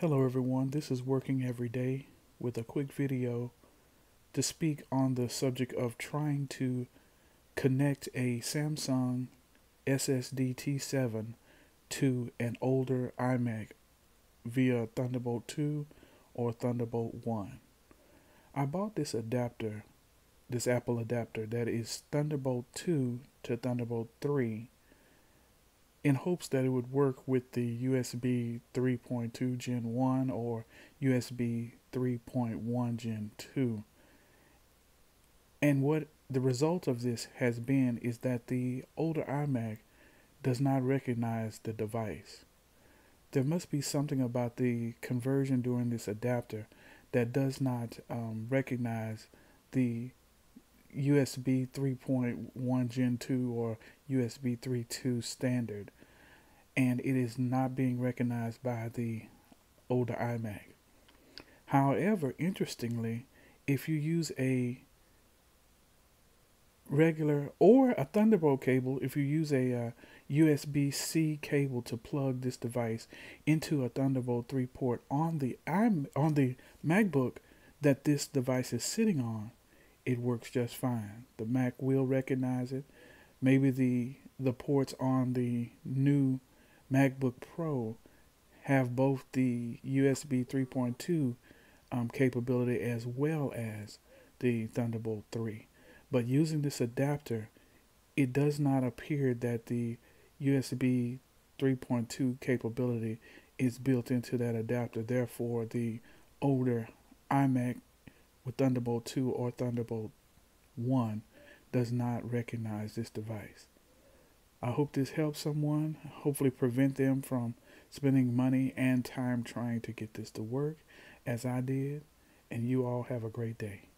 Hello everyone, this is Working Every Day with a quick video to speak on the subject of trying to connect a Samsung SSD T7 to an older iMac via Thunderbolt 2 or Thunderbolt 1. I bought this adapter, this Apple adapter that is Thunderbolt 2 to Thunderbolt 3 in hopes that it would work with the USB 3.2 Gen 1 or USB 3.1 Gen 2. And what the result of this has been is that the older iMac does not recognize the device. There must be something about the conversion during this adapter that does not um, recognize the USB 3.1 Gen 2 or USB 3.2 standard, and it is not being recognized by the older iMac. However, interestingly, if you use a regular or a Thunderbolt cable, if you use a uh, USB C cable to plug this device into a Thunderbolt 3 port on the on the MacBook that this device is sitting on, it works just fine. The Mac will recognize it. Maybe the the ports on the new MacBook Pro have both the USB 3.2 um, capability as well as the Thunderbolt 3. But using this adapter, it does not appear that the USB 3.2 capability is built into that adapter. Therefore, the older iMac with Thunderbolt 2 or Thunderbolt 1 does not recognize this device. I hope this helps someone, hopefully prevent them from spending money and time trying to get this to work as I did. And you all have a great day.